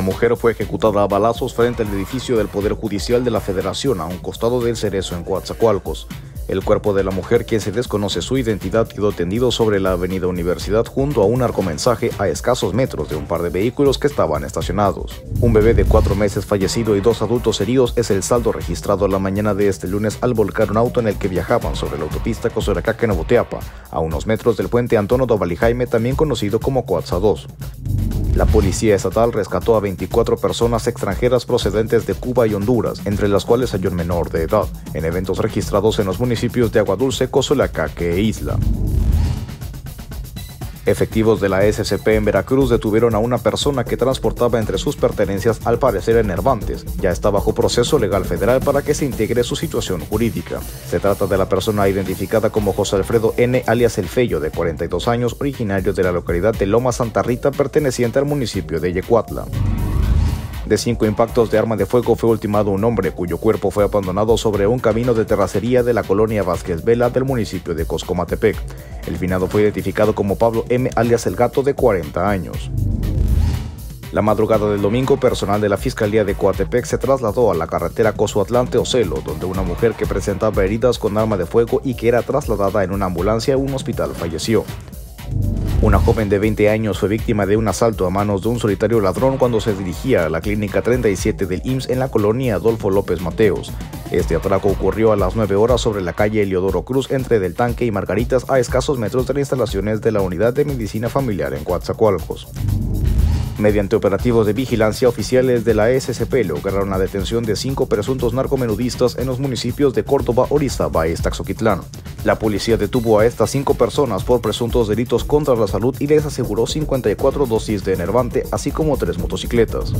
mujer fue ejecutada a balazos frente al edificio del Poder Judicial de la Federación a un costado del Cerezo en Coatzacoalcos. El cuerpo de la mujer, quien se desconoce su identidad, quedó tendido sobre la avenida Universidad junto a un arcomensaje a escasos metros de un par de vehículos que estaban estacionados. Un bebé de cuatro meses fallecido y dos adultos heridos es el saldo registrado la mañana de este lunes al volcar un auto en el que viajaban sobre la autopista Cosoracaque-Novoteapa, a unos metros del puente Antonio Jaime, también conocido como Coatza 2. La policía estatal rescató a 24 personas extranjeras procedentes de Cuba y Honduras, entre las cuales hay un menor de edad, en eventos registrados en los municipios de Aguadulce, Cozolacaque e Isla. Efectivos de la SCP en Veracruz detuvieron a una persona que transportaba entre sus pertenencias al parecer enervantes. Ya está bajo proceso legal federal para que se integre su situación jurídica. Se trata de la persona identificada como José Alfredo N. alias El Fello, de 42 años, originario de la localidad de Loma Santa Rita, perteneciente al municipio de Yecuatla. De cinco impactos de arma de fuego fue ultimado un hombre cuyo cuerpo fue abandonado sobre un camino de terracería de la colonia Vázquez Vela del municipio de Coscomatepec. El finado fue identificado como Pablo M. alias El Gato de 40 años. La madrugada del domingo, personal de la Fiscalía de Coatepec se trasladó a la carretera Coso-Atlante-Ocelo, donde una mujer que presentaba heridas con arma de fuego y que era trasladada en una ambulancia a un hospital falleció. Una joven de 20 años fue víctima de un asalto a manos de un solitario ladrón cuando se dirigía a la clínica 37 del IMSS en la colonia Adolfo López Mateos. Este atraco ocurrió a las 9 horas sobre la calle Eliodoro Cruz entre Del Tanque y Margaritas a escasos metros de las instalaciones de la Unidad de Medicina Familiar en Coatzacoalcos. Mediante operativos de vigilancia, oficiales de la SCP lograron la detención de cinco presuntos narcomenudistas en los municipios de Córdoba, Orizaba y Taxoquitlán. La policía detuvo a estas cinco personas por presuntos delitos contra la salud y les aseguró 54 dosis de enervante, así como tres motocicletas.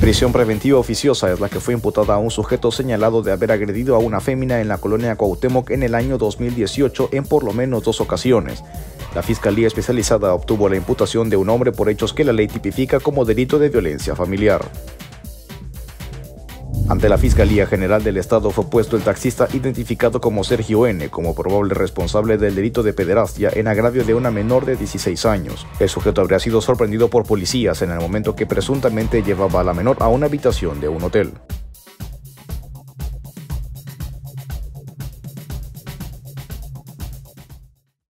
Prisión preventiva oficiosa es la que fue imputada a un sujeto señalado de haber agredido a una fémina en la colonia Cuauhtémoc en el año 2018 en por lo menos dos ocasiones. La Fiscalía Especializada obtuvo la imputación de un hombre por hechos que la ley tipifica como delito de violencia familiar. Ante la Fiscalía General del Estado fue puesto el taxista identificado como Sergio N. como probable responsable del delito de pederastia en agravio de una menor de 16 años. El sujeto habría sido sorprendido por policías en el momento que presuntamente llevaba a la menor a una habitación de un hotel.